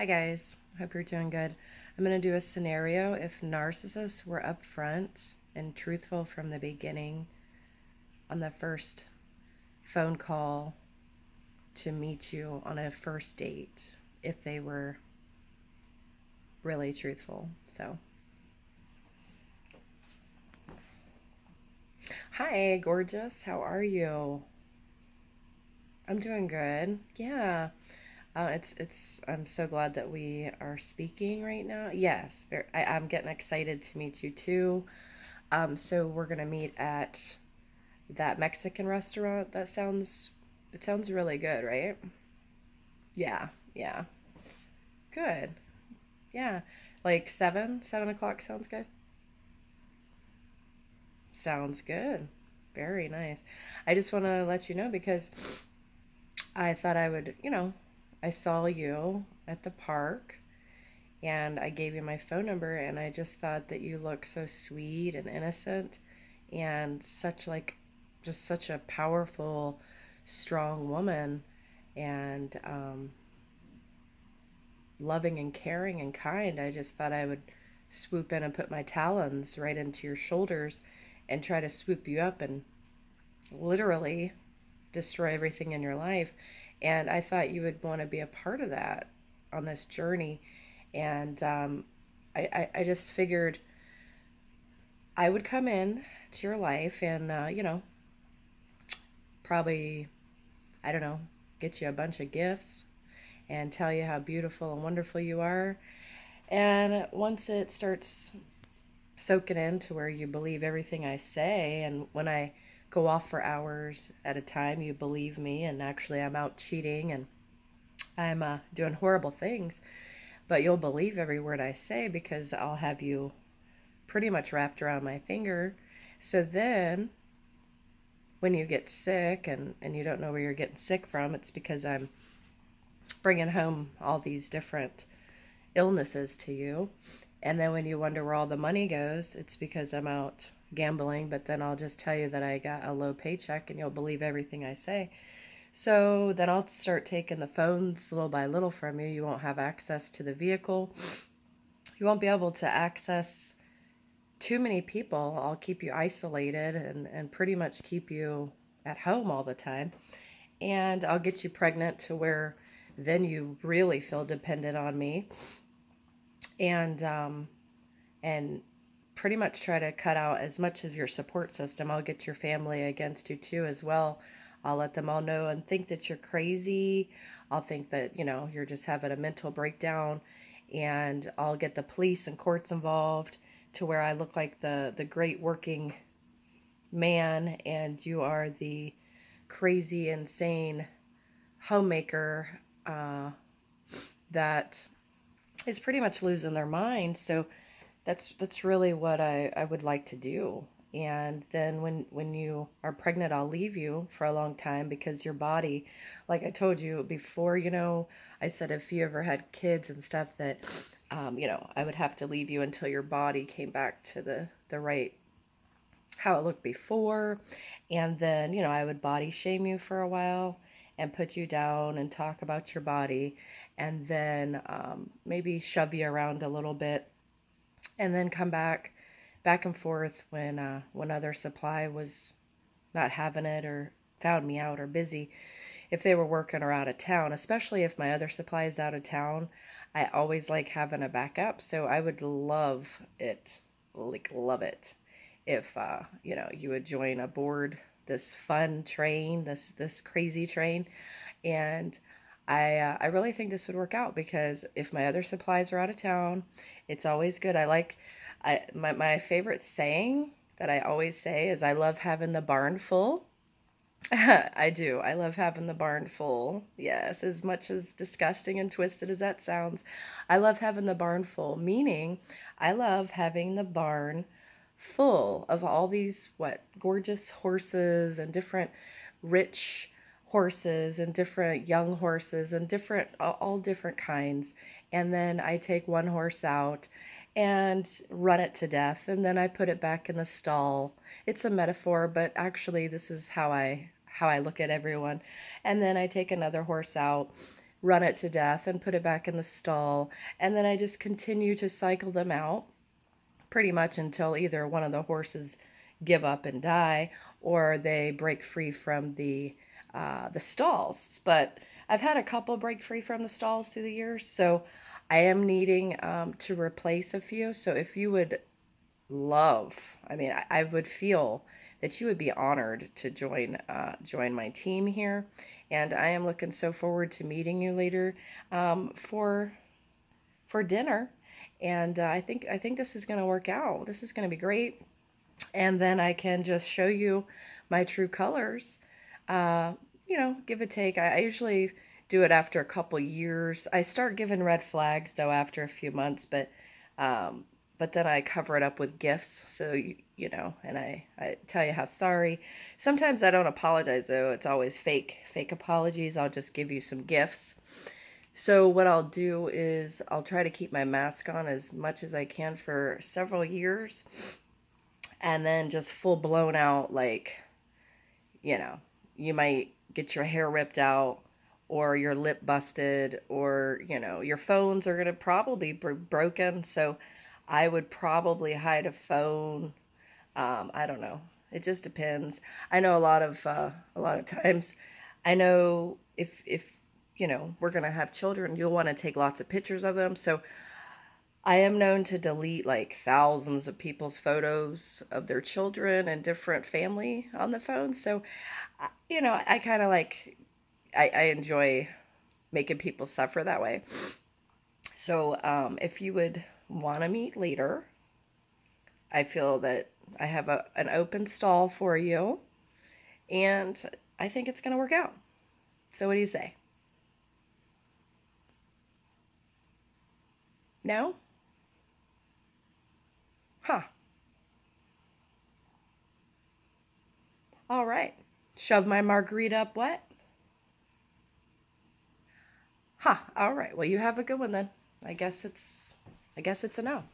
Hi guys, hope you're doing good. I'm going to do a scenario if narcissists were upfront and truthful from the beginning on the first phone call to meet you on a first date, if they were really truthful. So, hi, gorgeous. How are you? I'm doing good. Yeah. Uh, it's it's. I'm so glad that we are speaking right now. Yes, very, I, I'm getting excited to meet you too. Um, so we're gonna meet at that Mexican restaurant. That sounds. It sounds really good, right? Yeah, yeah. Good. Yeah, like seven, seven o'clock sounds good. Sounds good. Very nice. I just want to let you know because I thought I would, you know, I saw you at the park and I gave you my phone number and I just thought that you look so sweet and innocent and such like just such a powerful strong woman and um, loving and caring and kind. I just thought I would swoop in and put my talons right into your shoulders and try to swoop you up and literally destroy everything in your life and I thought you would want to be a part of that on this journey. And um, I, I, I, just figured I would come in to your life and, uh, you know, probably, I don't know, get you a bunch of gifts and tell you how beautiful and wonderful you are. And once it starts soaking in to where you believe everything I say, and when I go off for hours at a time. You believe me, and actually, I'm out cheating and I'm uh, doing horrible things. But you'll believe every word I say because I'll have you pretty much wrapped around my finger. So then, when you get sick and, and you don't know where you're getting sick from, it's because I'm bringing home all these different illnesses to you. And then when you wonder where all the money goes, it's because I'm out gambling, but then I'll just tell you that I got a low paycheck and you'll believe everything I say. So then I'll start taking the phones little by little from you. You won't have access to the vehicle. You won't be able to access too many people. I'll keep you isolated and, and pretty much keep you at home all the time. And I'll get you pregnant to where then you really feel dependent on me. And um, and pretty much try to cut out as much of your support system. I'll get your family against you too as well. I'll let them all know and think that you're crazy. I'll think that, you know, you're just having a mental breakdown and I'll get the police and courts involved to where I look like the the great working man and you are the crazy insane homemaker uh, that is pretty much losing their mind. So that's that's really what I, I would like to do. And then when when you are pregnant, I'll leave you for a long time because your body, like I told you before, you know, I said if you ever had kids and stuff that, um, you know, I would have to leave you until your body came back to the the right how it looked before, and then you know I would body shame you for a while and put you down and talk about your body, and then um, maybe shove you around a little bit and then come back back and forth when uh, when other supply was not having it or found me out or busy. If they were working or out of town especially if my other supply is out of town i always like having a backup. So i would love it like love it if uh, you know you would join aboard this fun train this this crazy train. And I uh, I really think this would work out because if my other supplies are out of town, it's always good. I like I my my favorite saying that I always say is I love having the barn full. I do. I love having the barn full. Yes, as much as disgusting and twisted as that sounds, I love having the barn full, meaning I love having the barn full of all these what gorgeous horses and different rich horses and different young horses and different all different kinds and then I take one horse out and run it to death and then I put it back in the stall. It's a metaphor, but actually this is how I how I look at everyone. And then I take another horse out, run it to death and put it back in the stall. And then I just continue to cycle them out pretty much until either one of the horses give up and die or they break free from the uh, the stalls. But I've had a couple break free from the stalls through the years, so I am needing um, to replace a few. So if you would love, I mean, I, I would feel that you would be honored to join uh, join my team here, and I am looking so forward to meeting you later um, for for dinner. And uh, I think I think this is going to work out. This is going to be great, and then I can just show you my true colors. Uh, you know, give a take. I, I usually do it after a couple years. I start giving red flags though after a few months, but um, but then I cover it up with gifts. So you, you know, and I I tell you how sorry. Sometimes I don't apologize though. It's always fake fake apologies. I'll just give you some gifts. So what I'll do is I'll try to keep my mask on as much as I can for several years and then just full blown out like you know, you might get your hair ripped out or your lip busted or you know your phones are going to probably be broken. So i would probably hide a phone um, i don't know. It just depends. I know a lot of uh, a lot of times i know if if you know we're going to have children you'll want to take lots of pictures of them. So I am known to delete like thousands of people's photos of their children and different family on the phone. So, you know, I kind of like, I, I enjoy making people suffer that way. So, um, if you would want to meet later, I feel that I have a, an open stall for you, and I think it's going to work out. So, what do you say? No? Huh. All right. Shove my margarita up what? Huh. All right. Well, you have a good one then. I guess it's I guess it's a no.